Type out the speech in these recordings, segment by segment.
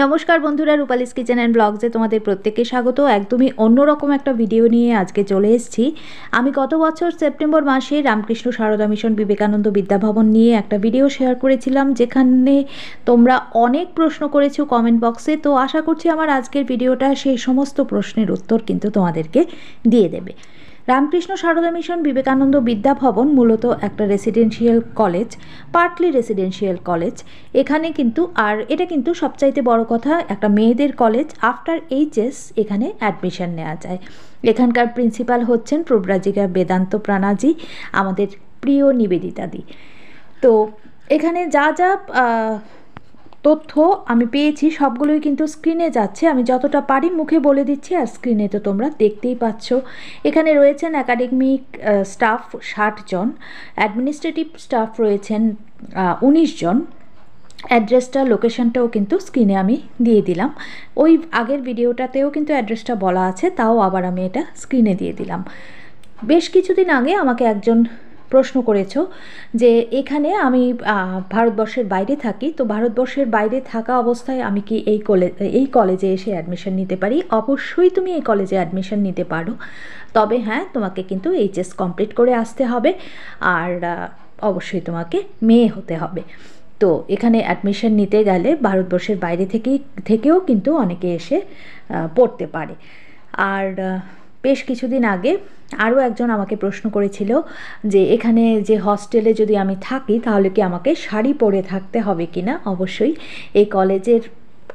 নমস্কার বন্ধুরা রূপালিস kitchen and ব্লগসে তোমাদের প্রত্যেককে স্বাগত। একদমই অন্যরকম একটা ভিডিও নিয়ে আজকে চলে এসেছি। আমি গত বছর সেপ্টেম্বর মাসে রামকৃষ্ণ সারদা মিশন বিবেকানন্দ বিদ্যাভবন নিয়ে একটা ভিডিও শেয়ার করেছিলাম, যেখানে তোমরা অনেক প্রশ্ন করেছ কমেন্ট বক্সে তো আশা করছি আমার আজকের ভিডিওটা সেই সমস্ত প্রশ্নের উত্তর কিন্তু তোমাদেরকে দিয়ে দেবে। রামকৃষ্ণ সারদা মিশন বিবেকানন্দ বিদ্যাভবন মূলত একটা residential college partly residential college এখানে কিন্তু, আর এটা কিন্তু সবচাইতে বড় কথা, একটা মেয়েদের কলেজ আফটার এইচএস এখানে অ্যাডমিশন নেওয়া যায়। এখানকার প্রিন্সিপাল হচ্ছেন প্রব্রাজিকা বেদান্ত প্রাণাজি, আমাদের প্রিয় নিবেদিতাদি তো এখানে যা যা তথ্য আমি পেয়েছি, সবগুলোই কিন্তু স্ক্রিনে যাচ্ছে। আমি যতটা পারি মুখে বলে দিচ্ছি, আর স্ক্রিনে তো তোমরা দেখতেই পাচ্ছ। এখানে রয়েছেন একাডেমিক স্টাফ ষাট জন, অ্যাডমিনিস্ট্রেটিভ স্টাফ রয়েছেন উনিশ জন। অ্যাড্রেসটা, লোকেশনটাও কিন্তু স্ক্রিনে আমি দিয়ে দিলাম। ওই আগের ভিডিওটাতেও কিন্তু অ্যাড্রেসটা বলা আছে, তাও আবার আমি এটা স্ক্রিনে দিয়ে দিলাম। বেশ কিছুদিন আগে আমাকে একজন প্রশ্ন করেছ যে এখানে আমি ভারতবর্ষের বাইরে থাকি, তো ভারতবর্ষের বাইরে থাকা অবস্থায় আমি কি এই কলেজ এই কলেজে এসে অ্যাডমিশন নিতে পারি? অবশ্যই তুমি এই কলেজে অ্যাডমিশন নিতে পারো। তবে হ্যাঁ তোমাকে কিন্তু এইচএস কমপ্লিট করে আসতে হবে, আর অবশ্যই তোমাকে মেয়ে হতে হবে। তো এখানে অ্যাডমিশন নিতে গেলে ভারতবর্ষের বাইরে থেকেই, থেকেও কিন্তু অনেকে এসে পড়তে পারে। আর বেশ কিছুদিন আগে আরও একজন আমাকে প্রশ্ন করেছিল যে এখানে যে হস্টেলে যদি আমি থাকি, তাহলে কি আমাকে শাড়ি পরে থাকতে হবে কি না? অবশ্যই এই কলেজের,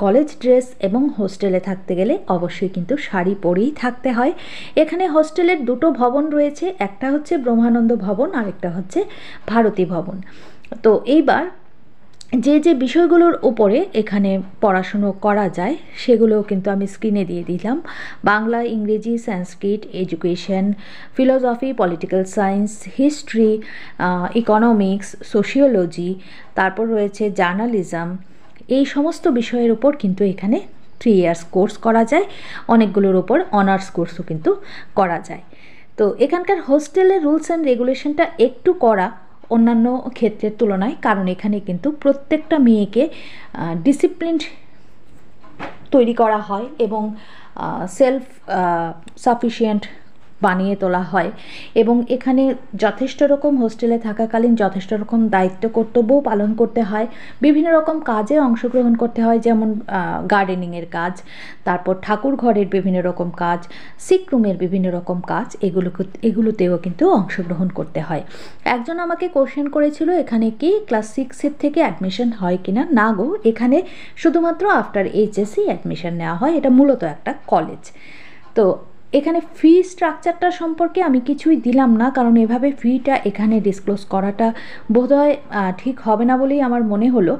কলেজ ড্রেস এবং হোস্টেলে থাকতে গেলে অবশ্যই কিন্তু শাড়ি পরেই থাকতে হয়। এখানে হোস্টেলের দুটো ভবন রয়েছে, একটা হচ্ছে ব্রহ্মানন্দ ভবন আরেকটা হচ্ছে ভারতী ভবন। তো এইবার যে যে বিষয়গুলোর ওপরে এখানে পড়াশুনো করা যায়, সেগুলোও কিন্তু আমি স্ক্রিনে দিয়ে দিলাম। বাংলা, ইংরেজি, Sanskrit education philosophy political science history economics sociology তারপর রয়েছে জার্নালিজম এই সমস্ত বিষয়ের উপর কিন্তু এখানে থ্রি ইয়ার্স কোর্স করা যায়। অনেকগুলোর ওপর অনার্স কোর্সও কিন্তু করা যায়। তো এখানকার হোস্টেলের রুলস অ্যান্ড রেগুলেশনটা একটু করা অন্যান্য ক্ষেত্রের তুলনায়, কারণ এখানে কিন্তু প্রত্যেকটা মেয়েকে ডিসিপ্লিন তৈরি করা হয় এবং সেলফ সাফিসিয়েন্ট বানিয়ে তোলা হয়। এবং এখানে যথেষ্ট রকম হোস্টেলে থাকাকালীন যথেষ্ট রকম দায়িত্ব কর্তব্যও পালন করতে হয়। বিভিন্ন রকম কাজে অংশগ্রহণ করতে হয়, যেমন গার্ডেনিংয়ের কাজ, তারপর ঠাকুর ঘরের বিভিন্ন রকম কাজ সিক রুমের বিভিন্ন রকম কাজ এগুলো এগুলোতেও কিন্তু অংশগ্রহণ করতে হয়। একজন আমাকে কোশ্চেন করেছিল, এখানে কি ক্লাস সিক্সের থেকে অ্যাডমিশন হয় কি না না গো, এখানে শুধুমাত্র আফটার এইচএসসি অ্যাডমিশন নেওয়া হয়, এটা মূলত একটা কলেজ তো এখানে ফি স্ট্রাকচারটা সম্পর্কে আমি কিছুই দিলাম না, কারণ এভাবে ফিটা এখানে ডিসক্লোজ করাটা বোধহয় ঠিক হবে না বলেই আমার মনে হলো।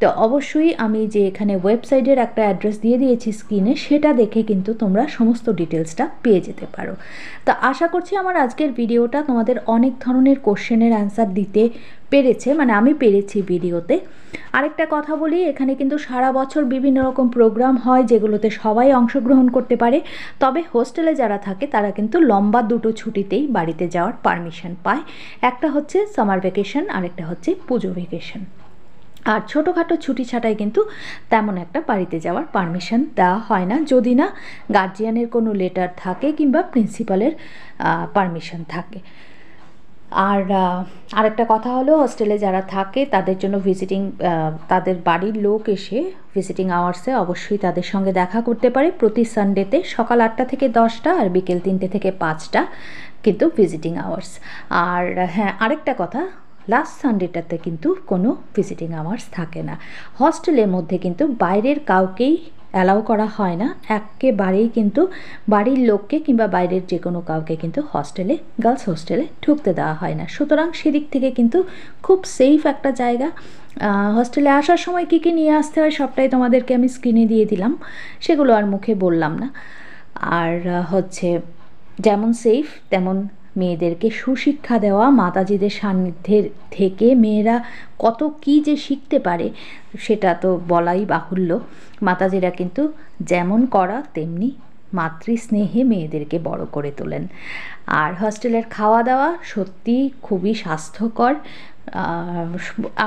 তো অবশ্যই আমি যে এখানে ওয়েবসাইটের একটা অ্যাড্রেস দিয়ে দিয়েছি স্ক্রিনে সেটা দেখে কিন্তু তোমরা সমস্ত ডিটেলসটা পেয়ে যেতে পারো। তা আশা করছি আমার আজকের ভিডিওটা তোমাদের অনেক ধরনের কোশ্চেনের অ্যান্সার দিতে পেরেছে মানে আমি পেরেছি ভিডিওতে আরেকটা কথা বলি, এখানে কিন্তু সারা বছর বিভিন্ন রকম প্রোগ্রাম হয়, যেগুলোতে সবাই অংশগ্রহণ করতে পারে। তবে হোস্টেলে যারা থাকে, তারা কিন্তু লম্বা দুটো ছুটিতেই বাড়িতে যাওয়ার পারমিশন পায়। একটা হচ্ছে সামার ভ্যাকেশন আরেকটা হচ্ছে পুজো ভ্যাকেশন আর ছোটোখাটো ছুটি ছাটাই কিন্তু তেমন একটা বাড়িতে যাওয়ার পারমিশন দেওয়া হয় না। যদি না গার্জিয়ানের কোনো লেটার থাকে কিংবা প্রিন্সিপালের পারমিশন থাকে। আর আরেকটা কথা হলো হোস্টেলে যারা থাকে তাদের জন্য ভিজিটিং তাদের বাড়ির লোক এসে ভিজিটিং আওয়ার্সে অবশ্যই তাদের সঙ্গে দেখা করতে পারে। প্রতি সানডেতে সকাল আটটা থেকে দশটা আর বিকেল তিনটে থেকে পাঁচটা কিন্তু ভিজিটিং আওয়ার্স আর হ্যাঁ আরেকটা কথা লাস্ট সানডেটাতে কিন্তু কোনো ভিজিটিং আওয়ার্স থাকে না। হস্টেলের মধ্যে কিন্তু বাইরের কাউকেই অ্যালাউ করা হয় না। একেবারেই কিন্তু বাড়ির লোককে কিংবা বাইরের যে কোনো কাউকে কিন্তু হস্টেলে গার্লস হোস্টেলে ঢুকতে দেওয়া হয় না। সুতরাং সেদিক থেকে কিন্তু খুব সেফ একটা জায়গা। হস্টেলে আসার সময় কী কী নিয়ে আসতে হয় সবটাই তোমাদেরকে আমি স্ক্রিনে দিয়ে দিলাম। সেগুলো আর মুখে বললাম না। আর হচ্ছে যেমন সেফ তেমন মেয়েদেরকে সুশিক্ষা দেওয়া, মাতাজিদের সান্নিধ্যের থেকে মেয়েরা কত কী যে শিখতে পারে, সেটা তো বলাই বাহুল্য। মাতাজিরা কিন্তু যেমন করা, তেমনি মাতৃস্নেহে মেয়েদেরকে বড় করে তোলেন। আর হস্টেলের খাওয়া দাওয়া সত্যি খুবই স্বাস্থ্যকর।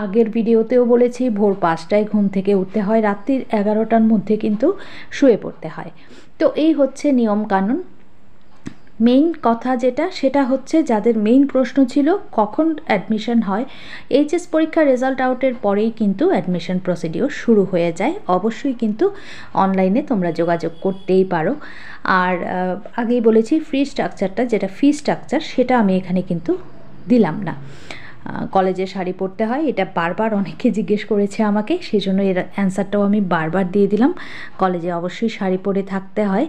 আগের ভিডিওতেও বলেছি, ভোর পাঁচটায় ঘুম থেকে উঠতে হয়, রাত্রির এগারোটার মধ্যে কিন্তু শুয়ে পড়তে হয়। তো এই হচ্ছে নিয়ম কানুন মেইন কথা যেটা, সেটা হচ্ছে যাদের মেইন প্রশ্ন ছিল কখন অ্যাডমিশন হয়। এইচএস পরীক্ষার রেজাল্ট আউটের পরেই কিন্তু অ্যাডমিশন প্রসিডিওর শুরু হয়ে যায়। অবশ্যই কিন্তু অনলাইনে তোমরা যোগাযোগ করতেই পারো। আর আগেই বলেছি ফ্রি স্ট্রাকচারটা যেটা ফি স্ট্রাকচার সেটা আমি এখানে কিন্তু দিলাম না। কলেজে শাড়ি পরতে হয়, এটা বারবার অনেকে জিজ্ঞেস করেছে আমাকে, সেজন্য এর অ্যান্সারটাও আমি বারবার দিয়ে দিলাম। কলেজে অবশ্যই শাড়ি পরে থাকতে হয়।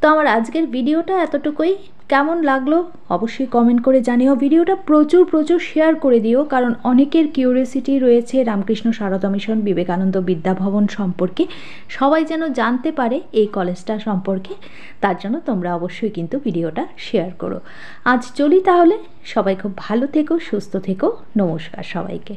তো আমার আজকের ভিডিওটা এতটুকুই। কেমন লাগল অবশ্যই কমেন্ট করে জানিও। ভিডিওটা প্রচুর প্রচুর শেয়ার করে দিও, কারণ অনেকের কিউরিয়াসিটি রয়েছে রামকৃষ্ণ সারদা মিশন বিবেকানন্দ বিদ্যাভবন সম্পর্কে। সবাই যেন জানতে পারে এই কলেজটা সম্পর্কে, তার জন্য তোমরা অবশ্যই কিন্তু ভিডিওটা শেয়ার করো। আজ চলি তাহলে। সবাই খুব ভালো থেকো, সুস্থ থেকো। নমস্কার সবাইকে।